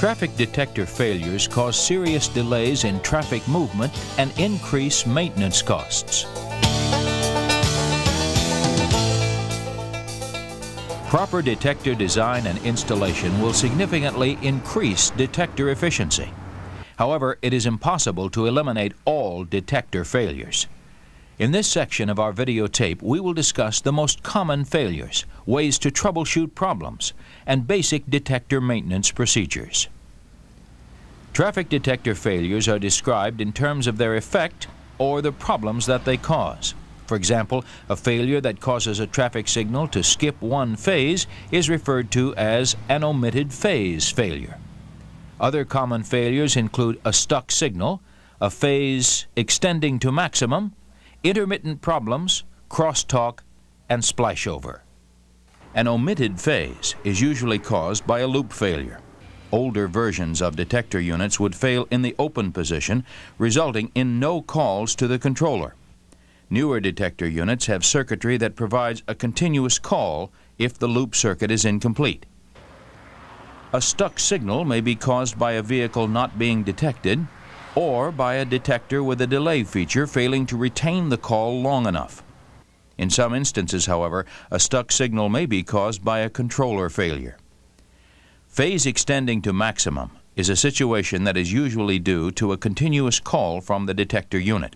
Traffic detector failures cause serious delays in traffic movement and increase maintenance costs. Proper detector design and installation will significantly increase detector efficiency. However, it is impossible to eliminate all detector failures. In this section of our videotape, we will discuss the most common failures, ways to troubleshoot problems, and basic detector maintenance procedures. Traffic detector failures are described in terms of their effect or the problems that they cause. For example, a failure that causes a traffic signal to skip one phase is referred to as an omitted phase failure. Other common failures include a stuck signal, a phase extending to maximum, intermittent problems, crosstalk, and splashover. An omitted phase is usually caused by a loop failure. Older versions of detector units would fail in the open position, resulting in no calls to the controller. Newer detector units have circuitry that provides a continuous call if the loop circuit is incomplete. A stuck signal may be caused by a vehicle not being detected or by a detector with a delay feature failing to retain the call long enough. In some instances, however, a stuck signal may be caused by a controller failure. Phase extending to maximum is a situation that is usually due to a continuous call from the detector unit.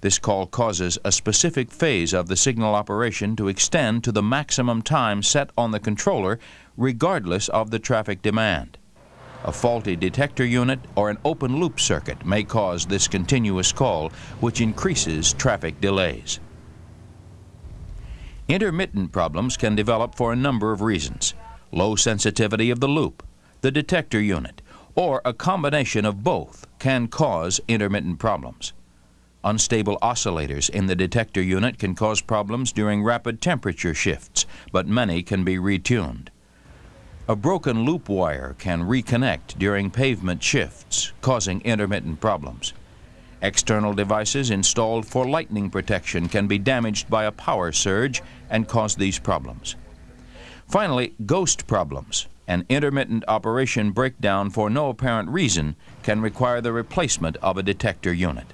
This call causes a specific phase of the signal operation to extend to the maximum time set on the controller regardless of the traffic demand. A faulty detector unit or an open loop circuit may cause this continuous call, which increases traffic delays. Intermittent problems can develop for a number of reasons. Low sensitivity of the loop, the detector unit, or a combination of both can cause intermittent problems. Unstable oscillators in the detector unit can cause problems during rapid temperature shifts, but many can be retuned. A broken loop wire can reconnect during pavement shifts, causing intermittent problems. External devices installed for lightning protection can be damaged by a power surge and cause these problems. Finally, ghost problems. An intermittent operation breakdown for no apparent reason can require the replacement of a detector unit.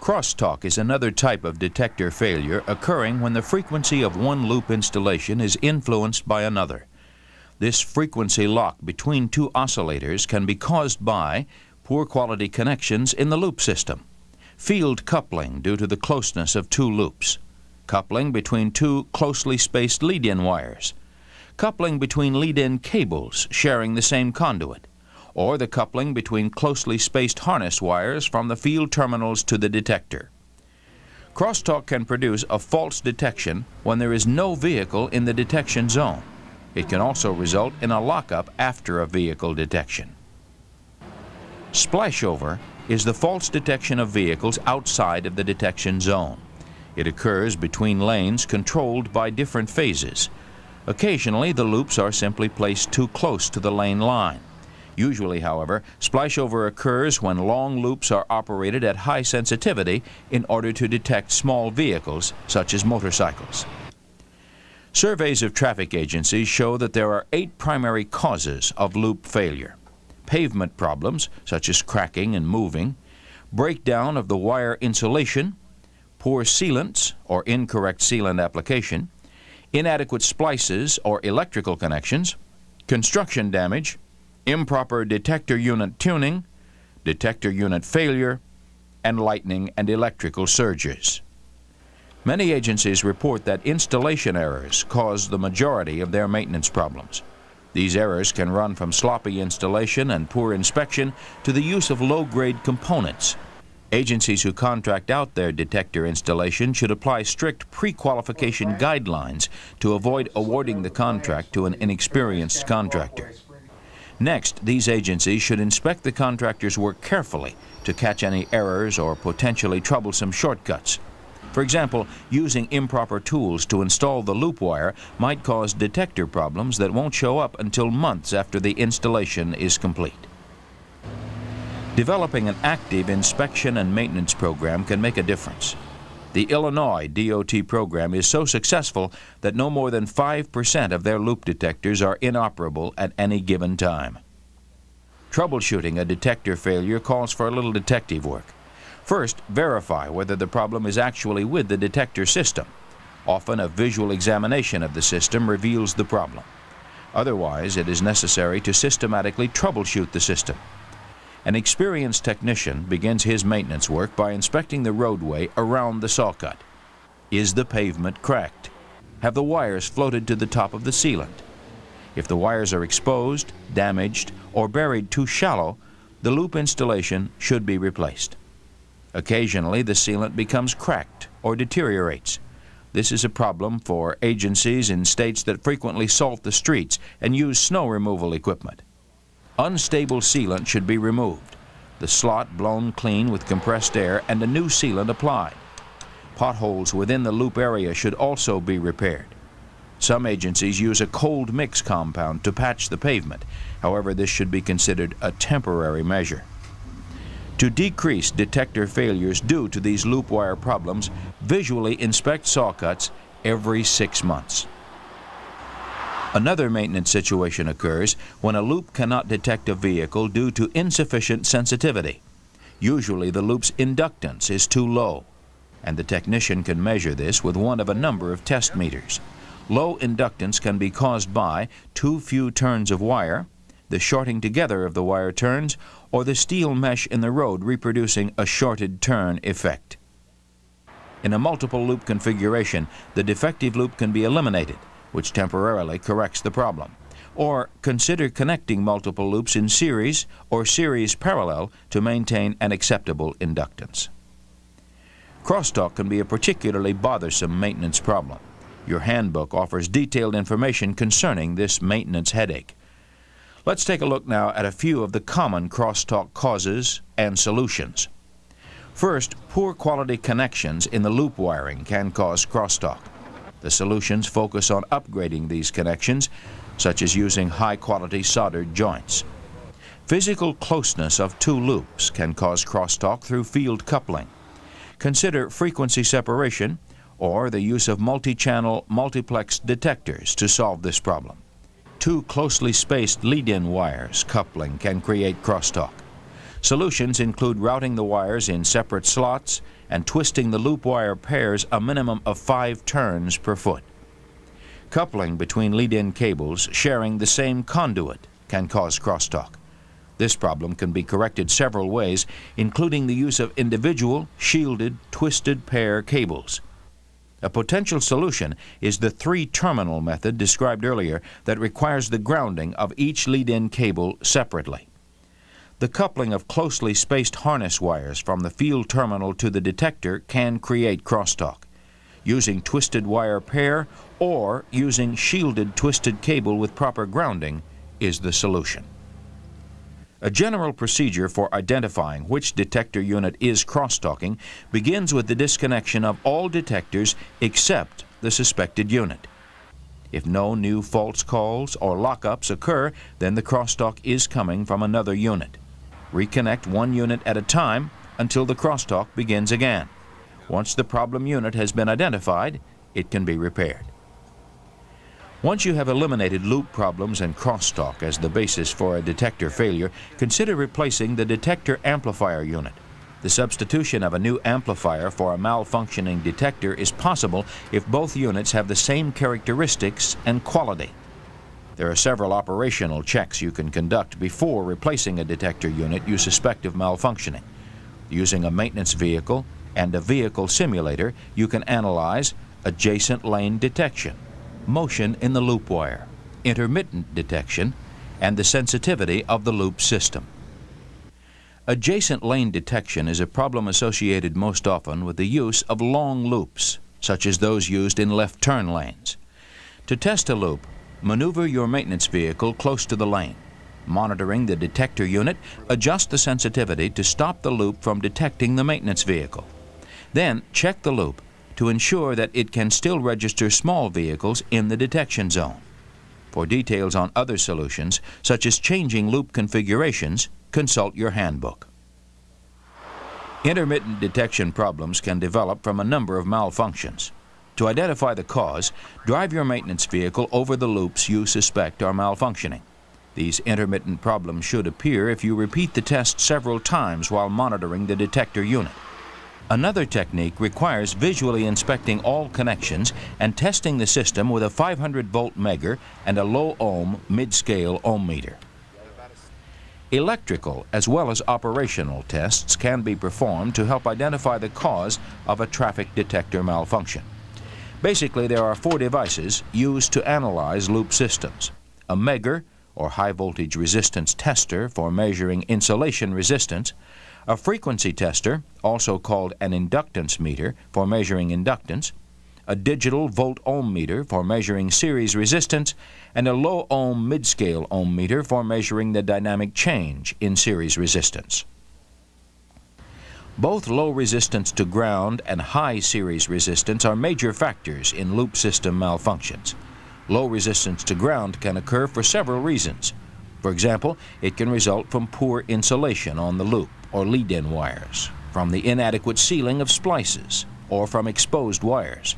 Crosstalk is another type of detector failure occurring when the frequency of one loop installation is influenced by another. This frequency lock between two oscillators can be caused by poor quality connections in the loop system, field coupling due to the closeness of two loops, coupling between two closely spaced lead-in wires, coupling between lead-in cables sharing the same conduit, or the coupling between closely spaced harness wires from the field terminals to the detector. Crosstalk can produce a false detection when there is no vehicle in the detection zone. It can also result in a lockup after a vehicle detection. Splashover is the false detection of vehicles outside of the detection zone. It occurs between lanes controlled by different phases. Occasionally, the loops are simply placed too close to the lane line. Usually, however, splashover occurs when long loops are operated at high sensitivity in order to detect small vehicles, such as motorcycles. Surveys of traffic agencies show that there are eight primary causes of loop failure. Pavement problems, such as cracking and moving, breakdown of the wire insulation, poor sealants or incorrect sealant application, inadequate splices or electrical connections, construction damage, improper detector unit tuning, detector unit failure, and lightning and electrical surges. Many agencies report that installation errors cause the majority of their maintenance problems. These errors can run from sloppy installation and poor inspection to the use of low-grade components. Agencies who contract out their detector installation should apply strict pre-qualification guidelines to avoid awarding the contract to an inexperienced contractor. Next, these agencies should inspect the contractor's work carefully to catch any errors or potentially troublesome shortcuts. For example, using improper tools to install the loop wire might cause detector problems that won't show up until months after the installation is complete. Developing an active inspection and maintenance program can make a difference. The Illinois DOT program is so successful that no more than 5% of their loop detectors are inoperable at any given time. Troubleshooting a detector failure calls for a little detective work. First, verify whether the problem is actually with the detector system. Often a visual examination of the system reveals the problem. Otherwise, it is necessary to systematically troubleshoot the system. An experienced technician begins his maintenance work by inspecting the roadway around the saw cut. Is the pavement cracked? Have the wires floated to the top of the sealant? If the wires are exposed, damaged, or buried too shallow, the loop installation should be replaced. Occasionally, the sealant becomes cracked or deteriorates. This is a problem for agencies in states that frequently salt the streets and use snow removal equipment. Unstable sealant should be removed, the slot blown clean with compressed air and a new sealant applied. Potholes within the loop area should also be repaired. Some agencies use a cold mix compound to patch the pavement. However, this should be considered a temporary measure. To decrease detector failures due to these loop wire problems, visually inspect saw cuts every six months. Another maintenance situation occurs when a loop cannot detect a vehicle due to insufficient sensitivity. Usually the loop's inductance is too low, and the technician can measure this with one of a number of test meters. Low inductance can be caused by too few turns of wire, the shorting together of the wire turns, or the steel mesh in the road reproducing a shorted turn effect. In a multiple loop configuration, the defective loop can be eliminated, which temporarily corrects the problem. Or consider connecting multiple loops in series or series parallel to maintain an acceptable inductance. Crosstalk can be a particularly bothersome maintenance problem. Your handbook offers detailed information concerning this maintenance headache. Let's take a look now at a few of the common crosstalk causes and solutions. First, poor quality connections in the loop wiring can cause crosstalk. The solutions focus on upgrading these connections, such as using high-quality soldered joints. Physical closeness of two loops can cause crosstalk through field coupling. Consider frequency separation or the use of multi-channel multiplex detectors to solve this problem. Two closely spaced lead-in wires coupling can create crosstalk. Solutions include routing the wires in separate slots and twisting the loop wire pairs a minimum of five turns per foot. Coupling between lead-in cables sharing the same conduit can cause crosstalk. This problem can be corrected several ways, including the use of individual, shielded, twisted pair cables. A potential solution is the three-terminal method described earlier that requires the grounding of each lead-in cable separately. The coupling of closely spaced harness wires from the field terminal to the detector can create crosstalk. Using twisted wire pair or using shielded twisted cable with proper grounding is the solution. A general procedure for identifying which detector unit is crosstalking begins with the disconnection of all detectors except the suspected unit. If no new false calls or lockups occur, then the crosstalk is coming from another unit. Reconnect one unit at a time until the crosstalk begins again. Once the problem unit has been identified, it can be repaired. Once you have eliminated loop problems and crosstalk as the basis for a detector failure, consider replacing the detector amplifier unit. The substitution of a new amplifier for a malfunctioning detector is possible if both units have the same characteristics and quality. There are several operational checks you can conduct before replacing a detector unit you suspect of malfunctioning. Using a maintenance vehicle and a vehicle simulator, you can analyze adjacent lane detection, motion in the loop wire, intermittent detection, and the sensitivity of the loop system. Adjacent lane detection is a problem associated most often with the use of long loops, such as those used in left turn lanes. To test a loop, maneuver your maintenance vehicle close to the lane. Monitoring the detector unit, adjust the sensitivity to stop the loop from detecting the maintenance vehicle. Then check the loop to ensure that it can still register small vehicles in the detection zone. For details on other solutions, such as changing loop configurations, consult your handbook. Intermittent detection problems can develop from a number of malfunctions. To identify the cause, drive your maintenance vehicle over the loops you suspect are malfunctioning. These intermittent problems should appear if you repeat the test several times while monitoring the detector unit. Another technique requires visually inspecting all connections and testing the system with a 500 volt Megger and a low ohm mid-scale ohm meter. Electrical as well as operational tests can be performed to help identify the cause of a traffic detector malfunction. Basically, there are four devices used to analyze loop systems. A Megger, or high voltage resistance tester for measuring insulation resistance, a frequency tester, also called an inductance meter for measuring inductance, a digital volt ohm meter for measuring series resistance, and a low ohm mid-scale ohm meter for measuring the dynamic change in series resistance. Both low resistance to ground and high series resistance are major factors in loop system malfunctions. Low resistance to ground can occur for several reasons. For example, it can result from poor insulation on the loop or lead-in wires, from the inadequate sealing of splices, or from exposed wires.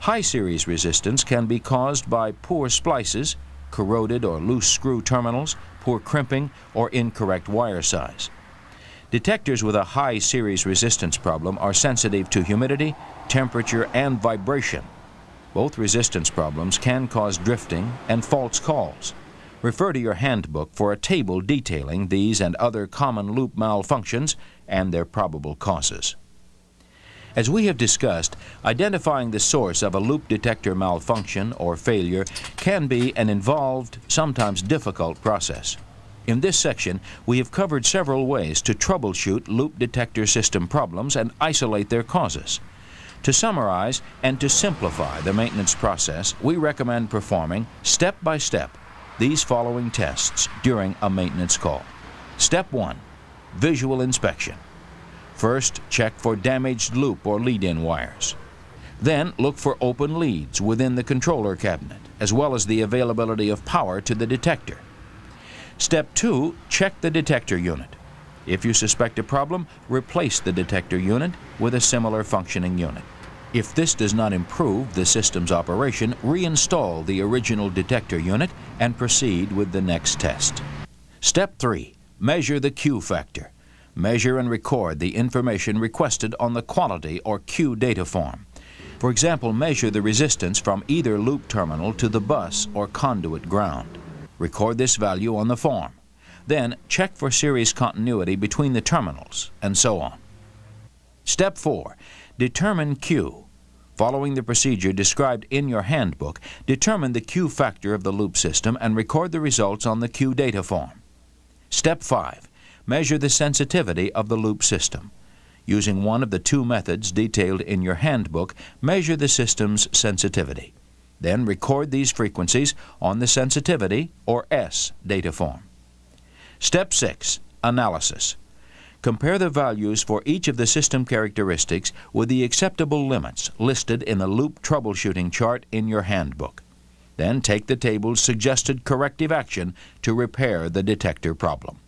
High series resistance can be caused by poor splices, corroded or loose screw terminals, poor crimping, or incorrect wire size. Detectors with a high series resistance problem are sensitive to humidity, temperature, and vibration. Both resistance problems can cause drifting and false calls. Refer to your handbook for a table detailing these and other common loop malfunctions and their probable causes. As we have discussed, identifying the source of a loop detector malfunction or failure can be an involved, sometimes difficult process. In this section, we have covered several ways to troubleshoot loop detector system problems and isolate their causes. To summarize and to simplify the maintenance process, we recommend performing step by step these following tests during a maintenance call. Step 1. Visual inspection. First, check for damaged loop or lead-in wires. Then, look for open leads within the controller cabinet, as well as the availability of power to the detector. Step 2. Check the detector unit. If you suspect a problem, replace the detector unit with a similar functioning unit. If this does not improve the system's operation, reinstall the original detector unit and proceed with the next test. Step 3. Measure the Q factor. Measure and record the information requested on the quality or Q data form. For example, measure the resistance from either loop terminal to the bus or conduit ground. Record this value on the form. Then check for series continuity between the terminals, and so on. Step 4. Determine Q. Following the procedure described in your handbook, determine the Q factor of the loop system and record the results on the Q data form. Step 5 measure the sensitivity of the loop system. Using one of the two methods detailed in your handbook, measure the system's sensitivity. Then record these frequencies on the sensitivity, or S, data form. Step 6. Analysis. Compare the values for each of the system characteristics with the acceptable limits listed in the loop troubleshooting chart in your handbook. Then take the table's suggested corrective action to repair the detector problem.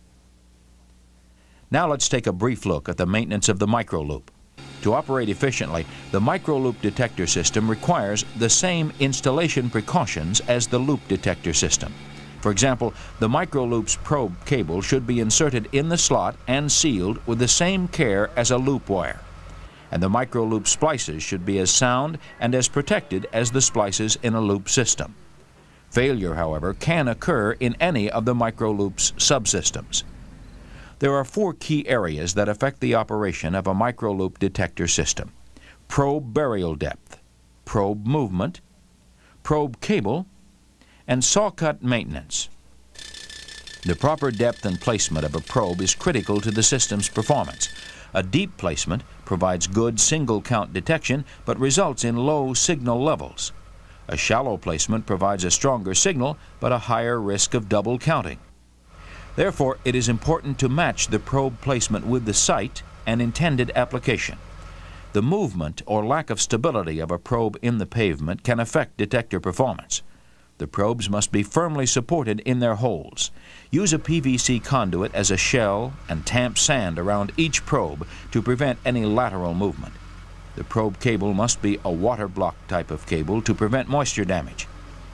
Now let's take a brief look at the maintenance of the microloop. To operate efficiently, the microloop detector system requires the same installation precautions as the loop detector system. For example, the microloop's probe cable should be inserted in the slot and sealed with the same care as a loop wire. And the microloop splices should be as sound and as protected as the splices in a loop system. Failure, however, can occur in any of the microloop's subsystems. There are four key areas that affect the operation of a microloop detector system. Probe burial depth, probe movement, probe cable, and saw cut maintenance. The proper depth and placement of a probe is critical to the system's performance. A deep placement provides good single count detection but results in low signal levels. A shallow placement provides a stronger signal but a higher risk of double counting. Therefore, it is important to match the probe placement with the site and intended application. The movement or lack of stability of a probe in the pavement can affect detector performance. The probes must be firmly supported in their holes. Use a PVC conduit as a shell and tamp sand around each probe to prevent any lateral movement. The probe cable must be a water block type of cable to prevent moisture damage.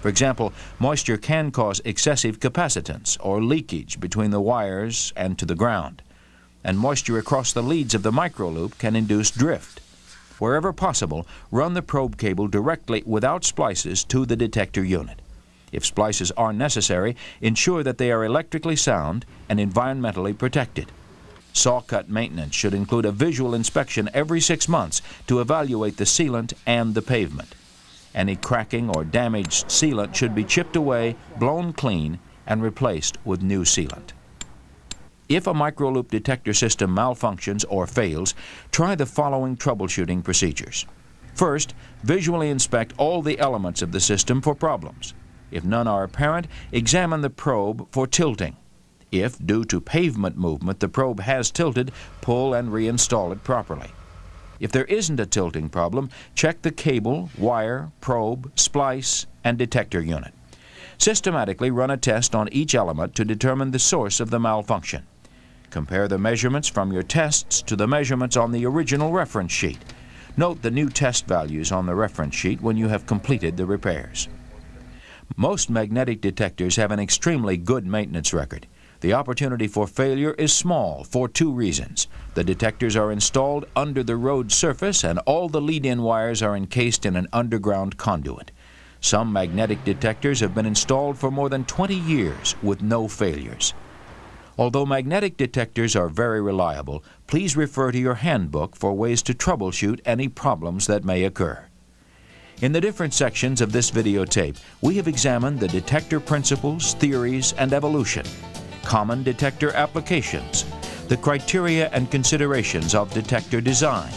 For example, moisture can cause excessive capacitance or leakage between the wires and to the ground, and moisture across the leads of the microloop can induce drift. Wherever possible, run the probe cable directly without splices to the detector unit. If splices are necessary, ensure that they are electrically sound and environmentally protected. Saw cut maintenance should include a visual inspection every six months to evaluate the sealant and the pavement. Any cracking or damaged sealant should be chipped away, blown clean, and replaced with new sealant. If a microloop detector system malfunctions or fails, try the following troubleshooting procedures. First, visually inspect all the elements of the system for problems. If none are apparent, examine the probe for tilting. If, due to pavement movement, the probe has tilted, pull and reinstall it properly. If there isn't a tilting problem, check the cable, wire, probe, splice, and detector unit. Systematically run a test on each element to determine the source of the malfunction. Compare the measurements from your tests to the measurements on the original reference sheet. Note the new test values on the reference sheet when you have completed the repairs. Most magnetic detectors have an extremely good maintenance record. The opportunity for failure is small for two reasons. The detectors are installed under the road surface and all the lead-in wires are encased in an underground conduit. Some magnetic detectors have been installed for more than 20 years with no failures. Although magnetic detectors are very reliable, please refer to your handbook for ways to troubleshoot any problems that may occur. In the different sections of this videotape, we have examined the detector principles, theories, and evolution common detector applications, the criteria and considerations of detector design,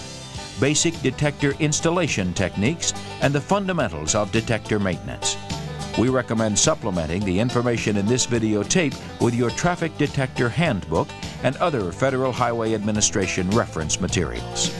basic detector installation techniques, and the fundamentals of detector maintenance. We recommend supplementing the information in this videotape with your Traffic Detector Handbook and other Federal Highway Administration reference materials.